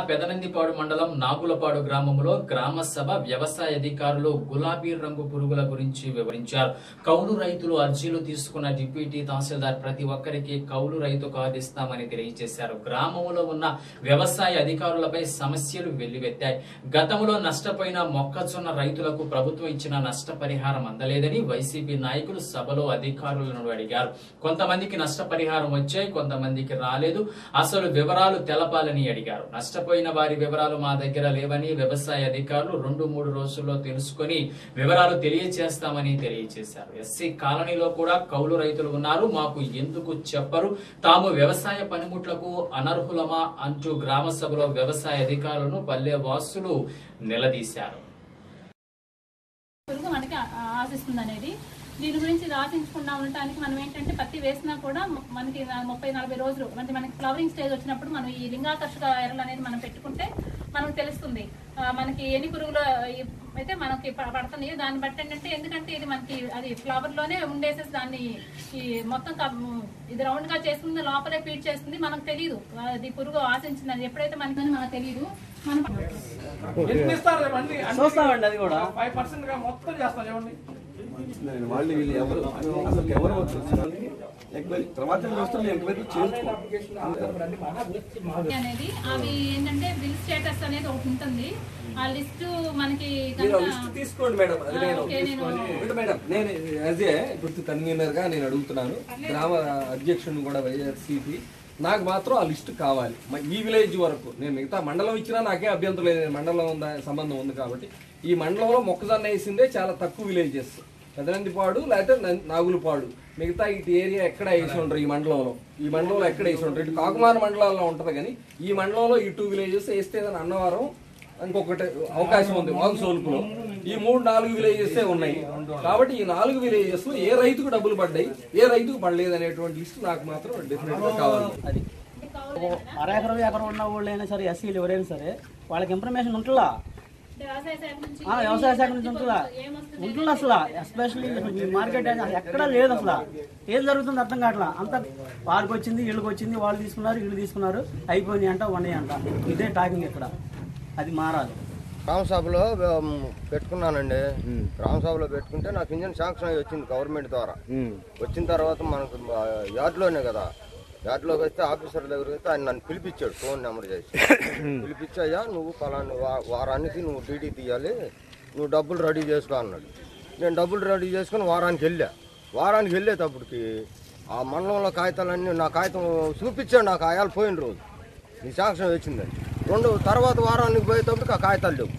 పెదనందిపాడు మండలం నాగులపాడు గ్రామంలో గ్రామ సభ వ్యవసాయ అధికారులు గులాబీ రంగు పురుగుల గురించి వివరించారు. కౌలు రైతులు అర్జీలు తీసుకున్న డిప్యూటీ తహసీల్దార్ ప్రతి ఒక్కరికి కౌలు రైతు కార్డు ఇస్తామని తెలియజేశారు. గ్రామంలో ఉన్న వ్యవసాయ అధికారులపై సమస్యలు వెల్లువెత్తాయి. గతంలో నష్టపోయిన మొక్కజొన్న రైతులకు ప్రభుత్వం ఇచ్చిన నష్టపరిహారం అందలేదని వైసీపీ నాయకులు సభలో అధికారులను అడిగారు. కొంతమందికి నష్టపరిహారం వచ్చాయి కొంతమందికి రాలేదు. అసలు వివరాలు తెలపాలని అడిగారు. నష్టపోయిన వారి వివరాలు మా దగ్గర లేవని వ్యవసాయ అధికారులు రెండు మూడు రోజుల్లో తెలుసుకొని వివరాలు తెలియజేస్తామని తెలియజేశారు ఎస్సీ కాలనీలో కూడా కౌలు రైతులు ఉన్నారు. మాకు ఎందుకు చెప్పరు? తాము వ్యవసాయ పనిముట్లకు అనర్హులమా? అంటూ గ్రామ సభలో వ్యవసాయ అధికారులను పల్లె వాసులు నిలదీశారు. ఆశిస్తుంది అనేది దీని గురించి రాసించకుండా ఉండటానికి మనం ఏంటంటే పత్తి వేసినా కూడా మనకి ముప్పై నలభై రోజులు అంటే మనకి ఫ్లవరింగ్ స్టేజ్ వచ్చినప్పుడు మనం ఈ లింగాకర్షక ఎరలు అనేది మనం పెట్టుకుంటే మనకు తెలుస్తుంది. మనకి ఎన్ని పురుగులు అయితే మనకి ప- పడుతున్నాయి దాన్ని బట్టి ఏంటంటే ఎందుకంటే ఇది మనకి అది ఫ్లవర్లోనే ఉండేసేసి దాన్ని ఈ మొత్తం ఇది రౌండ్గా చేస్తుంది లోపలే ఫీడ్ చేస్తుంది. మనకు తెలియదు అది పురుగు ఆశించిందని ఎప్పుడైతే మనకి మనకు తెలియదు మనం చూస్తామండి అది కూడా. ఫైవ్ పర్సెంట్గా మొత్తం చేస్తాం చూడండి వాళ్ళు వీళ్ళు ఎవరు? అసలు ఎవరు ఎంక్వైరీ తర్వాత ఎంక్వైరీ చేసుకో అనేది అవి ఏంటంటే బిల్ స్టేటస్ అనేది ఒకటి ఉంటుంది. ఆ లిస్ట్ మనకి తీసుకోండి మేడం. మేడం. నేను యాజ్ ఏ ఇప్పుడు కన్వీనర్గా నేను అడుగుతున్నాను. గ్రామ అధ్యక్షుడిని కూడా వైఎస్సీపీ నాకు మాత్రం ఆ లిస్ట్ కావాలి. ఈ విలేజ్ వరకు. నేను మిగతా మండలం ఇచ్చినా నాకే అభ్యంతరం లేదు. మండలం ఉందా సంబంధం ఉంది కాబట్టి. ఈ మండలంలో మొక్కజొన్న వేసిందే చాలా తక్కువ విలేజెస్. పెదనందిపాడు లేకపోతే నాగులపాడు. మిగతా ఇటు ఏరియా ఎక్కడ వేసి ఉండరు ఈ మండలంలో. ఈ మండలంలో ఎక్కడ వేసి ఉండరు. ఇటు కాకుమాన మండలాల్లో ఉంటుంది కానీ ఈ మండలంలో ఈ టూ విలేజెస్ వేస్తే అన్నవరం ఇంకొకటి అవకాశం ఉంది మాకు సోల్పులో. ఈ మూడు నాలుగు విలేజెస్ ఉన్నాయి. కాబట్టి ఈ నాలుగు విలేజెస్లో ఏ రైతుకు డబ్బులు పడ్డాయి ఏ రైతుకు పడలేదు అనేటువంటి లిస్ట్ నాకు మాత్రం డెఫినెట్గా కావాలి. అది. అర ఎకరం ఎకరం ఉన్న వాళ్ళు అయినా సరే ఎస్సీలు ఎవరైనా సరే వాళ్ళకి ఇన్ఫర్మేషన్ ఉంటుందా? వ్యవసాయ శాఖ నుంచి ఆ, వ్యవసాయ శాఖ నుంచి ఉంటుందా? ఏమొస్తుంది? ఉంటుంది అసలు? ఎస్పెషల్లీ ఈ మార్కెట్ ఎక్కడా లేదు అసలు. ఏం జరుగుతుంది అర్థం కావట్లా? అంత వారికి వచ్చింది వీళ్ళకి వచ్చింది వాళ్ళు తీసుకున్నారు వీళ్ళు తీసుకున్నారు అయిపోయినాయి అంట ఉన్నాయి అంట. ఇదే టాకింగ్ ఇక్కడ. అది మారాలి. గ్రామ సభలో పెట్టుకున్నానండి. గ్రామ సభలో పెట్టుకుంటే నాకు ఇంజన్ శాంక్షన్ అయ్యి వచ్చింది గవర్నమెంట్ ద్వారా. వచ్చిన తర్వాత మనకు యార్డ్లోనే కదా. దాంట్లోకి వస్తే ఆఫీసర్ దగ్గరికి వస్తే ఆయన నన్ను పిలిపించాడు ఫోన్ నెంబర్ చేసి. పిలిపించాయా నువ్వు పలానా వా- వారానికి నువ్వు డీడీ తీయాలి నువ్వు డబ్బులు రెడీ చేసుకో అన్నాడు. నేను డబ్బులు రెడీ చేసుకుని వారానికి వెళ్ళా. వారానికి వెళ్ళేటప్పటికి ఆ మండలంలో కాగితాలన్నీ నా కాగితం చూపించాడు నాకు ఆయాలు పోయిన రోజు. నీ సాక్ష్యం వచ్చిందని రెండు తర్వాత వారానికి పోయేటప్పటికి ఆ కాగితాలు లేవు.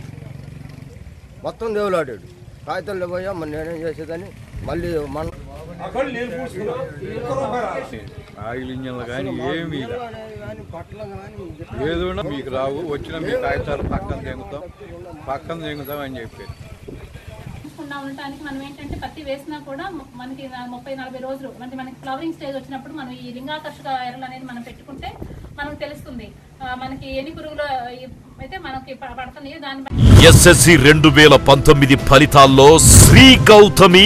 మొత్తం దేవులాడాడు. కాగితాలు లేవయ్యా మరి నేనేం చేసేదని మళ్ళీ మన ఆయిల్ ఇంజన్లు కానీ ఏమీ లే. ఏదైనా మీకు రావు. వచ్చిన మీ కాగితాలు పక్కన తెంగుతాం. పక్కన తెంగుతాం అని చెప్పి. చూసుకుండా ఉండటానికి మనం ఏంటంటే పత్తి వేసినా కూడా మనకి ముప్పై నలభై రోజులు అంటే మనకి ఫ్లవరింగ్ స్టేజ్ వచ్చినప్పుడు మనం ఈ లింగాకర్షక ఎరలు అనేది మనం పెట్టుకుంటే మనకు తెలుస్తుంది. మనకి ఎన్ని పురుగులు అయితే మనకి పడుతున్నాయి దాన్ని బట్టి ఎస్ఎస్సి రెండు వేల పంతొమ్మిది ఫలితాల్లో శ్రీ గౌతమి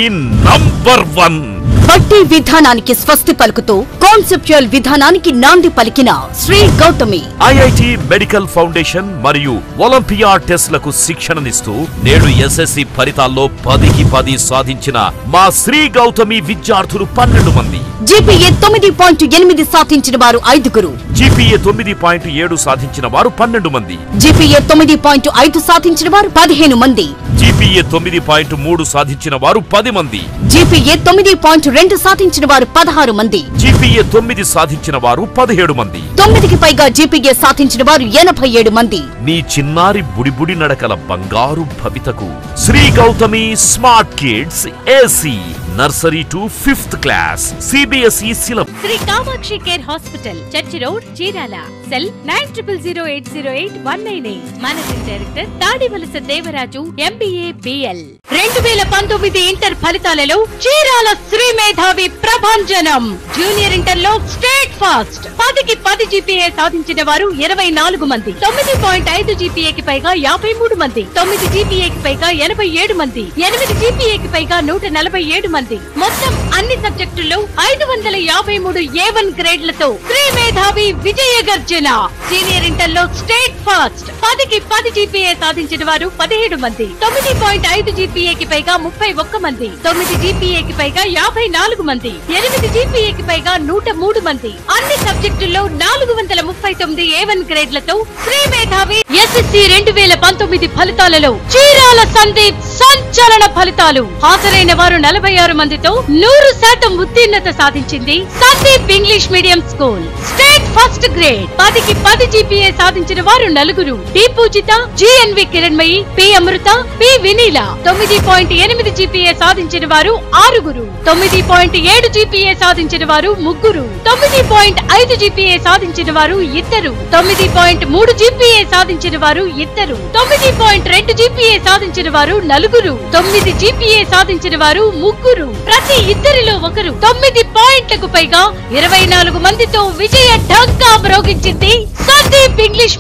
నంబర్ వన్. బట్టి విధానానికి స్వస్తి పలుకుతూ కాన్సెప్చువల్ విధానానికి నాంది పలికిన Sri Gautami. IIT medical foundation మరియు ఒలింపియా టెస్ట్లకు శిక్షణనిస్తూ నేడు ఎస్ఎస్సి ఫలితాల్లో పదికి పది సాధించిన మా శ్రీ గౌతమి విద్యార్థులు పన్నెండు మంది. జీపీఏ తొమ్మిది పాయింట్ ఎనిమిది సాధించిన వారు ఐదుగురు. జీపీఏ తొమ్మిది పాయింట్ ఏడు సాధించిన వారు పన్నెండు మంది. జీపీఏ తొమ్మిది పాయింట్ ఐదు సాధించిన వారు పదిహేను మంది. జీపీఏ తొమ్మిది పాయింట్ మూడు సాధించిన వారు పది మంది. జీపీఏ తొమ్మిది పాయింట్ రెండు సాధించిన వారు పదహారు మంది. జీపీఏ తొమ్మిది సాధించిన వారు పదిహేడు మంది. తొమ్మిదికి పైగా జీపీఏ సాధించిన వారు ఎనభై ఏడు మంది. నీ చిన్నారి బుడిబుడి నడకల బంగారు భవితకు. Sri Gautami smart kids AC nursery to fifth class CBSE syllabus Sri Kamakshi care hospital church road Chirala. Cell nine triple zero eight zero eight one nine eight. Managing director Tadivalasa Devaraju MBA BL రెండు వేల పంతొమ్మిది inter ఫలితాలలో చీరాల శ్రీ మేధావి ప్రభంజనం. Junior ఇంటర్లో state first. పదికి పది GPA సాధించిన వారు ఇరవై నాలుగు మంది. తొమ్మిది పాయింట్ ఐదు జీపీఏకి పైగా యాభై మూడు మంది. తొమ్మిది జీపీఏకి పైగా ఎనభై ఏడు మంది. ఎనిమిది జీపీఏకి పైగా నూట నలభై ఏడు మంది. మొత్తం అన్ని సబ్జెక్టుల్లో ఐదు వందల యాభై మూడు ఏ వన్ గ్రేడ్లతో శ్రీ మేధావి విజయ గర్జన సీనియర్ ఇంటర్లో స్టేట్ ఫాస్ట్. పదికి పది జీపీఏ సాధించిన వారు పదిహేడు మంది. తొమ్మిది పాయింట్ ఐదు జీపీఏకి పైగా ముప్పై ఒక్క మంది. తొమ్మిది జీపీఏకి పైగా యాభై నాలుగు మంది. ఎనిమిది జీపీఏకి పైగా నూట మూడు మంది. అన్ని సబ్జెక్టుల్లో నాలుగు వందల ముప్పై తొమ్మిది ఏ వన్ గ్రేడ్లతో శ్రీ మేధావి ఎస్ఎస్సి రెండు వేల పంతొమ్మిది ఫలితాలలో చీరాల సందీప్ సంచలన ఫలితాలు. హాజరైన వారు నలభై ఆరు మందితో నూరు శాతం ఉత్తీర్ణత సాధించింది Sandeep English medium school. State first grade. పదికి పది జీపీఏ సాధించిన వారు నలుగురు. D Poojitha GNV Kiranmayi P Amrutha P Vineela. తొమ్మిది పాయింట్ ఎనిమిది జీపీఏ సాధించిన వారు ఆరుగురు. తొమ్మిది పాయింట్ ఏడు జీపీఏ సాధించిన వారు ముగ్గురు. తొమ్మిది పాయింట్ ఐదు జీపీఏ సాధించిన వారు ఇద్దరు. తొమ్మిది పాయింట్ మూడు జీపీఏ సాధించిన వారు ఇద్దరు. తొమ్మిది పాయింట్ రెండు జీపీఏ సాధించిన వారు నలుగురు. తొమ్మిది జీపీఏ సాధించిన వారు ముగ్గురు. ప్రతి ఇద్దరిలో ఒకరు. తొమ్మిది పాయింట్లకు పైగా ఇరవై నాలుగు మందితో విజయ ఢంకా మ్రోగించింది సందీప్ ఇంగ్లీష్